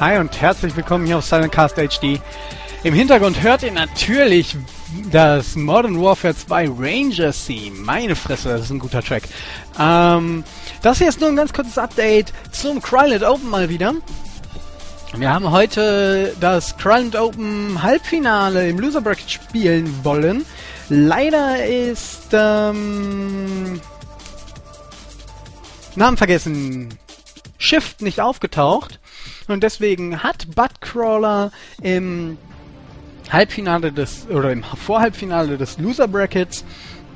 Hi und herzlich willkommen hier auf Silentcast HD. Im Hintergrund hört ihr natürlich das Modern Warfare 2 Ranger Theme. Meine Fresse, das ist ein guter Track. Ähm, das hier ist nur ein ganz kurzes Update zum Cryland Open mal wieder. Wir haben heute das Cryland Open Halbfinale im Loser Bracket spielen wollen. Leider ist ähm, Namen vergessen. Shift nicht aufgetaucht. Und deswegen hat Buttcrawler im Halbfinale des, oder im Vorhalbfinale des Loser Brackets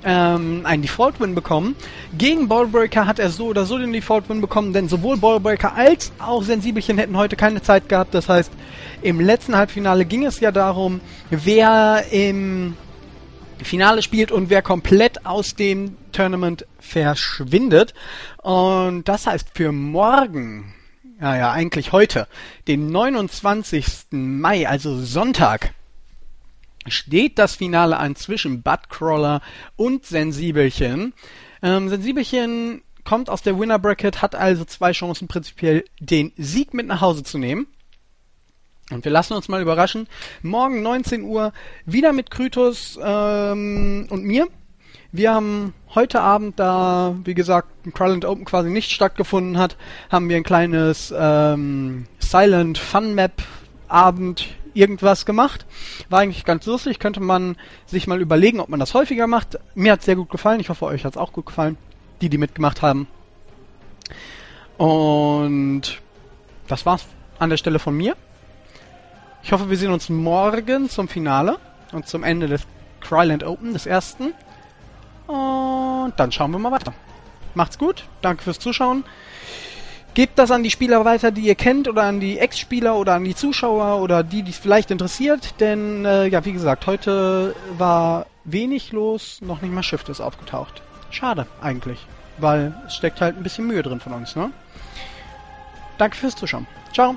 ähm, einen Default Win bekommen. Gegen Ballbreaker hat er so oder so den Default Win bekommen, denn sowohl Ballbreaker als auch Sensibelchen hätten heute keine Zeit gehabt. Das heißt, im letzten Halbfinale ging es ja darum, wer im Finale spielt und wer komplett aus dem Tournament verschwindet. Und das heißt für morgen ja, ja, eigentlich heute, den 29. Mai, also Sonntag, steht das Finale an zwischen Buttcrawler und Sensibelchen. Ähm, Sensibelchen kommt aus der Winner Bracket, hat also zwei Chancen prinzipiell den Sieg mit nach Hause zu nehmen. Und wir lassen uns mal überraschen. Morgen 19 Uhr wieder mit Krytos ähm, und mir. Wir haben heute Abend, da wie gesagt ein Kryland Open quasi nicht stattgefunden hat, haben wir ein kleines ähm, Silent Fun Map Abend irgendwas gemacht. War eigentlich ganz lustig, könnte man sich mal überlegen, ob man das häufiger macht. Mir hat sehr gut gefallen, ich hoffe euch hat es auch gut gefallen, die die mitgemacht haben. Und das war's an der Stelle von mir. Ich hoffe, wir sehen uns morgen zum Finale und zum Ende des Cryland Open, des ersten. Und dann schauen wir mal weiter. Macht's gut, danke fürs Zuschauen. Gebt das an die Spieler weiter, die ihr kennt, oder an die Ex-Spieler oder an die Zuschauer oder die, die es vielleicht interessiert. Denn, äh, ja, wie gesagt, heute war wenig los, noch nicht mal Shift ist aufgetaucht. Schade, eigentlich. Weil es steckt halt ein bisschen Mühe drin von uns, ne? Danke fürs Zuschauen. Ciao.